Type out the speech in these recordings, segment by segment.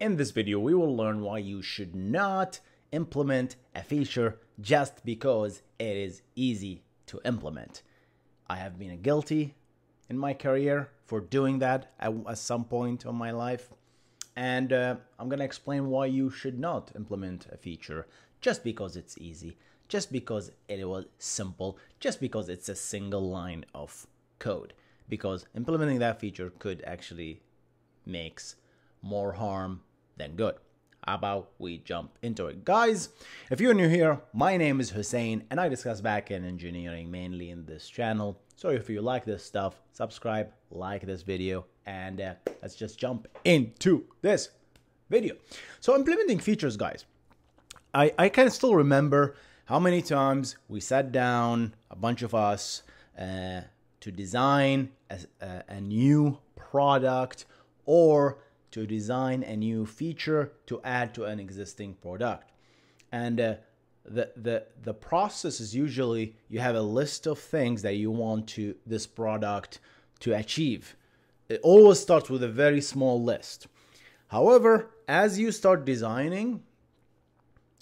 In this video, we will learn why you should not implement a feature just because it is easy to implement. I have been guilty in my career for doing that at, at some point of my life. And uh, I'm going to explain why you should not implement a feature just because it's easy, just because it was simple, just because it's a single line of code. Because implementing that feature could actually makes more harm than good. How about we jump into it? Guys, if you're new here, my name is Hussein and I discuss backend engineering mainly in this channel. So if you like this stuff, subscribe, like this video, and uh, let's just jump into this video. So implementing features, guys. I, I can still remember how many times we sat down, a bunch of us, uh, to design a, a, a new product or to design a new feature to add to an existing product. And uh, the, the, the process is usually you have a list of things that you want to this product to achieve. It always starts with a very small list. However, as you start designing,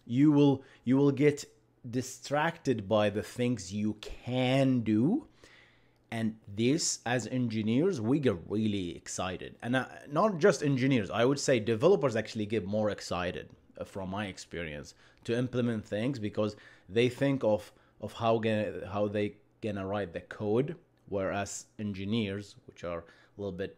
you will you will get distracted by the things you can do and this as engineers we get really excited. And uh, not just engineers i would say developers actually get more excited uh, from my experience to implement things because they think of of how gonna, how they gonna write the code whereas engineers which are a little bit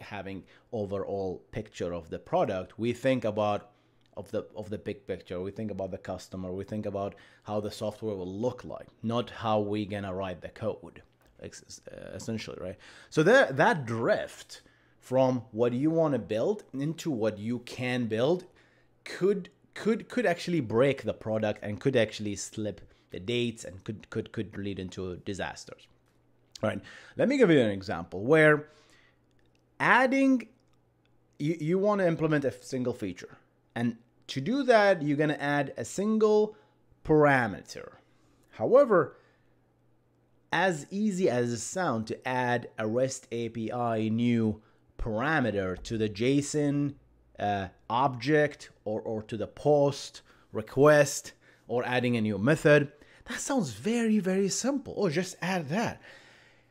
having overall picture of the product we think about of the of the big picture. We think about the customer. We think about how the software will look like not how we gonna write the code essentially, right? So that that drift from what you want to build into what you can build could could could actually break the product and could actually slip the dates and could could could lead into disasters. All right, let me give you an example where adding you, you want to implement a single feature and to do that you're going to add a single parameter however as easy as it sounds to add a REST API new parameter to the JSON uh, object or, or to the post request or adding a new method. That sounds very, very simple. Oh, just add that.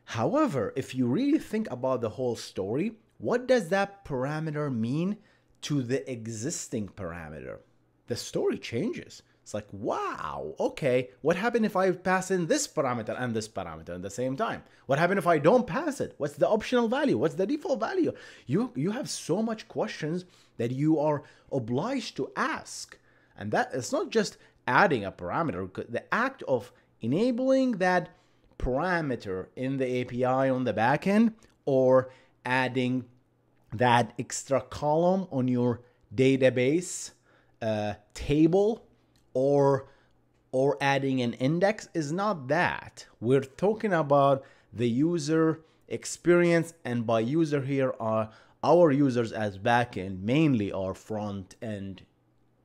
However, if you really think about the whole story, what does that parameter mean to the existing parameter? The story changes. It's like, wow, okay, what happened if I pass in this parameter and this parameter at the same time? What happened if I don't pass it? What's the optional value? What's the default value? You, you have so much questions that you are obliged to ask. And that it's not just adding a parameter, the act of enabling that parameter in the API on the backend or adding that extra column on your database uh, table or or adding an index is not that. We're talking about the user experience and by user here are our users as backend mainly are front end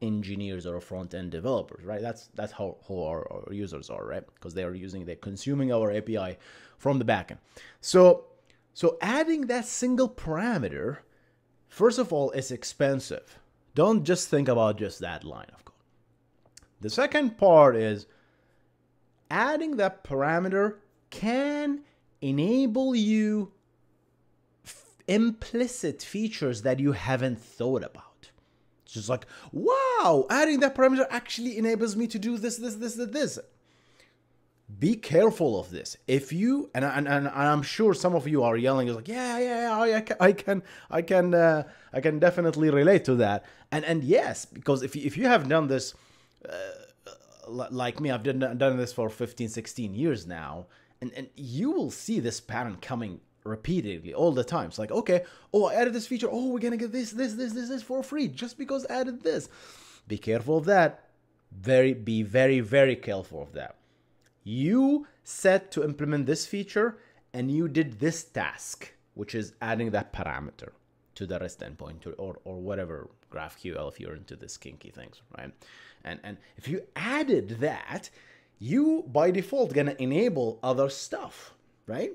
engineers or front end developers, right? That's that's how, how our, our users are, right? Because they are using they're consuming our API from the backend. So so adding that single parameter, first of all, is expensive. Don't just think about just that line of code. The second part is adding that parameter can enable you implicit features that you haven't thought about. It's just like, wow, adding that parameter actually enables me to do this, this, this, this, this. Be careful of this. If you and and, and I'm sure some of you are yelling, like, yeah, yeah, yeah, I, can, I can, I can, uh, I can definitely relate to that. And and yes, because if if you have done this uh, like me, I've done, done this for 15, 16 years now, and, and you will see this pattern coming repeatedly all the time. It's like, okay, oh, I added this feature. Oh, we're gonna get this, this, this, this, this for free just because I added this. Be careful of that. Very, be very, very careful of that. You set to implement this feature and you did this task, which is adding that parameter to the REST endpoint or, or whatever GraphQL if you're into this kinky things, right? And, and if you added that, you by default gonna enable other stuff, right?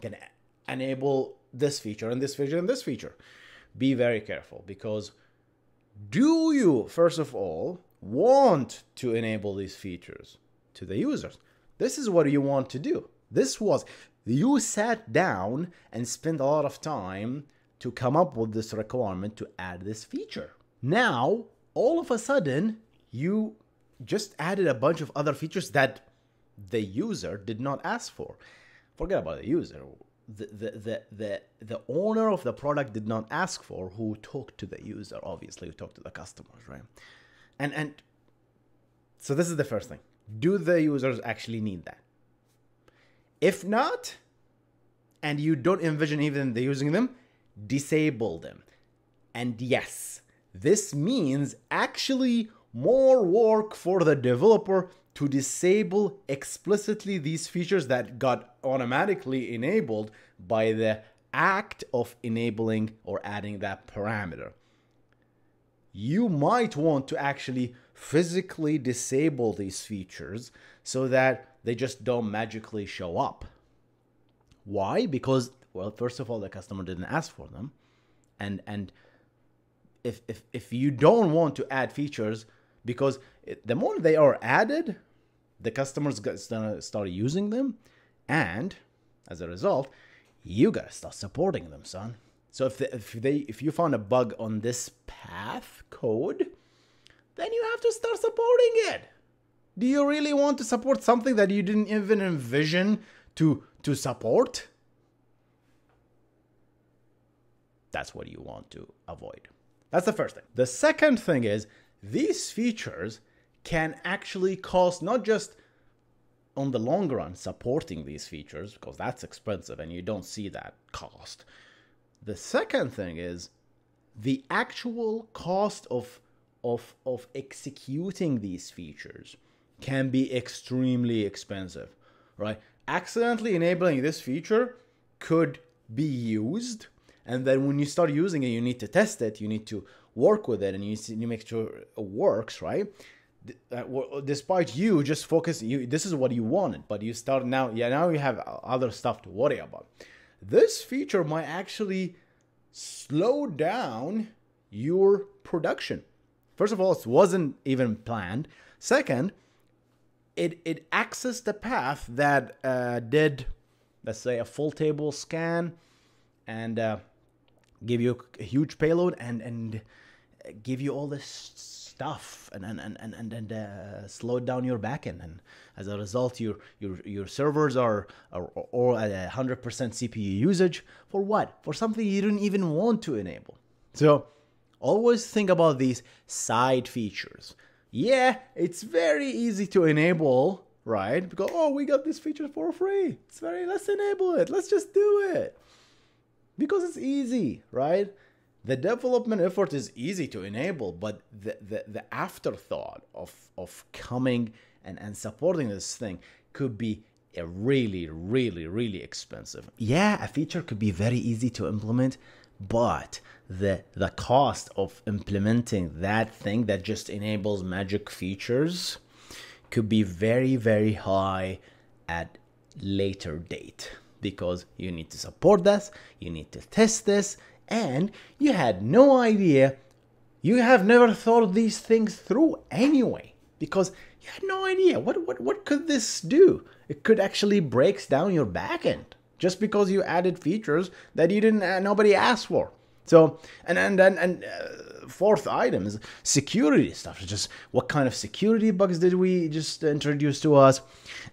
Gonna enable this feature and this feature and this feature. be very careful because do you, first of all, want to enable these features to the users? This is what you want to do. This was, you sat down and spent a lot of time to come up with this requirement to add this feature. Now, all of a sudden, you just added a bunch of other features that the user did not ask for. Forget about the user. The, the, the, the, the owner of the product did not ask for who talked to the user, obviously, who talked to the customers, right? And, and so this is the first thing. Do the users actually need that? If not, and you don't envision even using them, disable them. And yes, this means actually more work for the developer to disable explicitly these features that got automatically enabled by the act of enabling or adding that parameter. You might want to actually physically disable these features so that they just don't magically show up. Why? Because well, first of all, the customer didn't ask for them. And and if if if you don't want to add features because the more they are added, the customers gonna start using them, and as a result, you gotta start supporting them, son. So if, the, if they if you found a bug on this path code, then you have to start supporting it. Do you really want to support something that you didn't even envision to to support? That's what you want to avoid. That's the first thing. The second thing is these features can actually cost not just on the long run supporting these features because that's expensive and you don't see that cost. The second thing is the actual cost of of of executing these features can be extremely expensive, right? Accidentally enabling this feature could be used and then when you start using it you need to test it, you need to work with it and you, you make sure it works, right? Uh, despite you just focus you this is what you wanted but you start now yeah now you have other stuff to worry about. This feature might actually slow down your production. First of all it wasn't even planned. Second it it accessed the path that uh, did let's say a full table scan and uh, give you a huge payload and and give you all this stuff and and and and, and uh, slow down your backend and as a result your your your servers are are at a hundred percent CPU usage. For what? For something you didn't even want to enable. So always think about these side features. Yeah it's very easy to enable right? Because oh we got this feature for free. It's very let's enable it. Let's just do it because it's easy right the development effort is easy to enable, but the, the, the afterthought of, of coming and, and supporting this thing could be a really, really, really expensive. Yeah, a feature could be very easy to implement, but the the cost of implementing that thing that just enables magic features could be very, very high at later date because you need to support this, you need to test this, and you had no idea, you have never thought these things through anyway, because you had no idea what what what could this do? It could actually breaks down your backend just because you added features that you didn't uh, nobody asked for. So and and and, and uh, fourth item is security stuff. Just what kind of security bugs did we just introduce to us?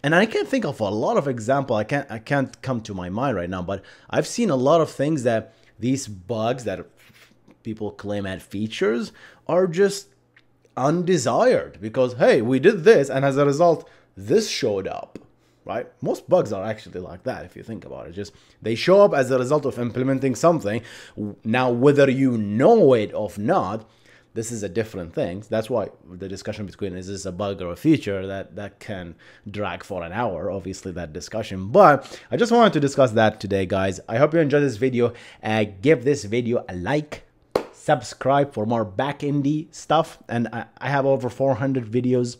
And I can't think of a lot of example. I can't I can't come to my mind right now. But I've seen a lot of things that these bugs that people claim had features are just undesired because hey we did this and as a result this showed up right most bugs are actually like that if you think about it just they show up as a result of implementing something now whether you know it or not this is a different thing. That's why the discussion between is this a bug or a feature that that can drag for an hour. Obviously, that discussion. But I just wanted to discuss that today, guys. I hope you enjoyed this video. Uh, give this video a like, subscribe for more back indie stuff, and I, I have over 400 videos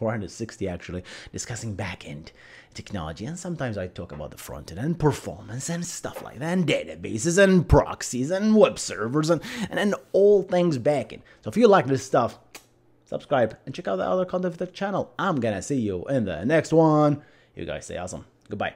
460 actually, discussing backend technology. And sometimes I talk about the front end and performance and stuff like that, and databases and proxies and web servers and, and, and all things backend. So if you like this stuff, subscribe and check out the other content of the channel. I'm gonna see you in the next one. You guys stay awesome. Goodbye.